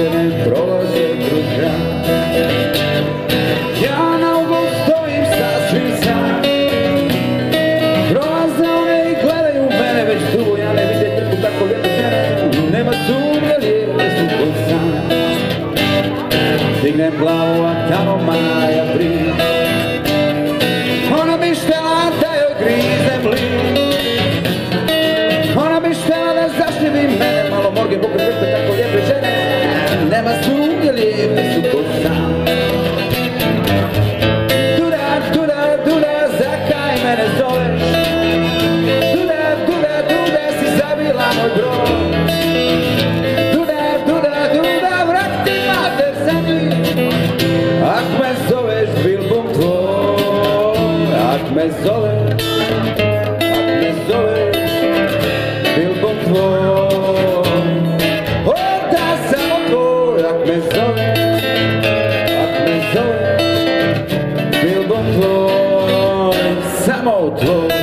Yeah. Glavu, a tamo Maja pri. Ona bi štela da joj grize mlin. Ona bi štela da zaštivi mene, malo morge pokre vrte tako lijepe žene. Nema sumnje lijepe su ko sam. Duda, duda, duda, zakaj mene zoveš? Duda, duda, duda, si zabila moj broj. mezoły, tak mezoły był potwór. Oda samotwór, jak mezoły, jak mezoły był potwór, samotwór.